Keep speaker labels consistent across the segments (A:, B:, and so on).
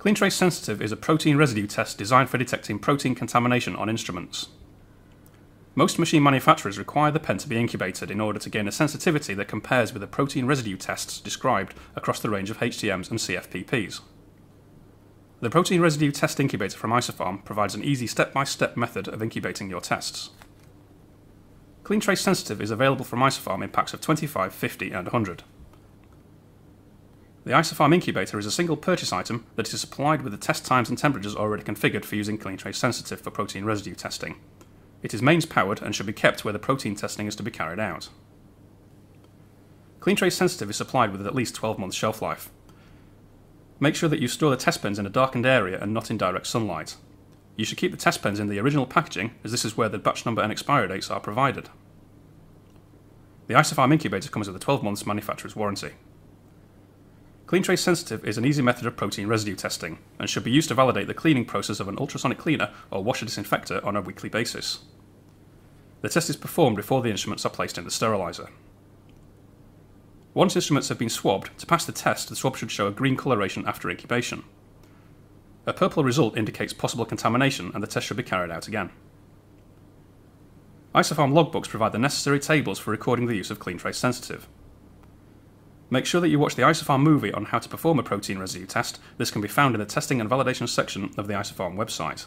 A: CleanTrace Sensitive is a protein residue test designed for detecting protein contamination on instruments. Most machine manufacturers require the pen to be incubated in order to gain a sensitivity that compares with the protein residue tests described across the range of HTMs and CFPPs. The protein residue test incubator from Isopharm provides an easy step-by-step method of incubating your tests. CleanTrace Sensitive is available from Isopharm in packs of 25, 50 and 100. The Isopharm incubator is a single purchase item that is supplied with the test times and temperatures already configured for using CleanTrace Sensitive for protein residue testing. It is mains powered and should be kept where the protein testing is to be carried out. CleanTrace Sensitive is supplied with at least 12 months shelf life. Make sure that you store the test pens in a darkened area and not in direct sunlight. You should keep the test pens in the original packaging as this is where the batch number and expiry dates are provided. The Isopharm incubator comes with a 12 months manufacturer's warranty. CleanTrace Sensitive is an easy method of protein residue testing and should be used to validate the cleaning process of an ultrasonic cleaner or washer disinfector on a weekly basis. The test is performed before the instruments are placed in the steriliser. Once instruments have been swabbed, to pass the test, the swab should show a green coloration after incubation. A purple result indicates possible contamination and the test should be carried out again. Isopharm logbooks provide the necessary tables for recording the use of CleanTrace Sensitive. Make sure that you watch the Isopharm movie on how to perform a protein residue test. This can be found in the testing and validation section of the Isopharm website.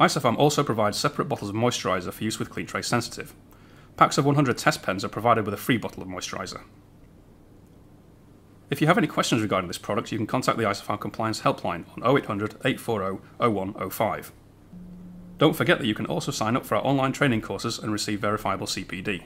A: Isopharm also provides separate bottles of moisturiser for use with CleanTrace Sensitive. Packs of 100 test pens are provided with a free bottle of moisturiser. If you have any questions regarding this product, you can contact the Isopharm Compliance Helpline on 0800 840 0105. Don't forget that you can also sign up for our online training courses and receive verifiable CPD.